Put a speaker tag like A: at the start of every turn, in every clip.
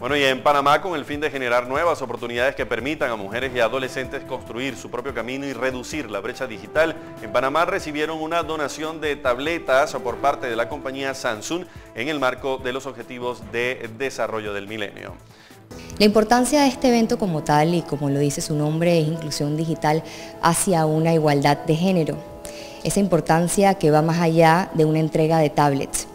A: Bueno, y en Panamá, con el fin de generar nuevas oportunidades que permitan a mujeres y adolescentes construir su propio camino y reducir la brecha digital, en Panamá recibieron una donación de tabletas por parte de la compañía Samsung en el marco de los Objetivos de Desarrollo del Milenio.
B: La importancia de este evento como tal, y como lo dice su nombre, es inclusión digital hacia una igualdad de género. Esa importancia que va más allá de una entrega de tablets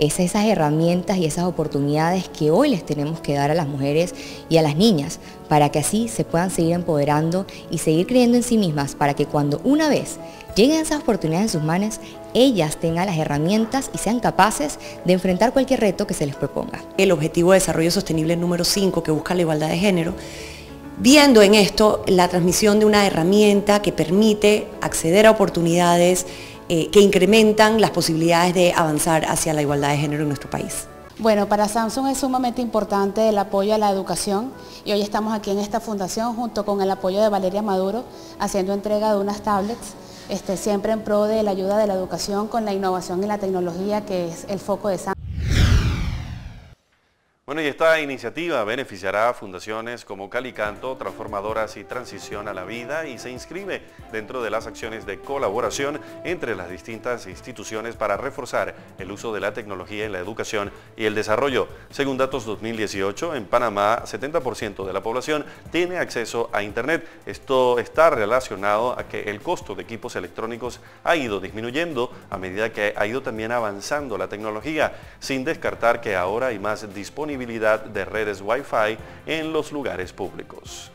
B: es esas herramientas y esas oportunidades que hoy les tenemos que dar a las mujeres y a las niñas para que así se puedan seguir empoderando y seguir creyendo en sí mismas para que cuando una vez lleguen esas oportunidades en sus manos, ellas tengan las herramientas y sean capaces de enfrentar cualquier reto que se les proponga.
C: El Objetivo de Desarrollo Sostenible número 5 que busca la igualdad de género viendo en esto la transmisión de una herramienta que permite acceder a oportunidades eh, que incrementan las posibilidades de avanzar hacia la igualdad de género en nuestro país.
D: Bueno, para Samsung es sumamente importante el apoyo a la educación y hoy estamos aquí en esta fundación junto con el apoyo de Valeria Maduro haciendo entrega de unas tablets, este, siempre en pro de la ayuda de la educación con la innovación y la tecnología que es el foco de Samsung.
A: Bueno, y esta iniciativa beneficiará a fundaciones como Calicanto, Transformadoras y Transición a la Vida y se inscribe dentro de las acciones de colaboración entre las distintas instituciones para reforzar el uso de la tecnología en la educación y el desarrollo. Según datos 2018, en Panamá 70% de la población tiene acceso a Internet. Esto está relacionado a que el costo de equipos electrónicos ha ido disminuyendo a medida que ha ido también avanzando la tecnología, sin descartar que ahora hay más disponibilidad de redes Wi-Fi en los lugares públicos.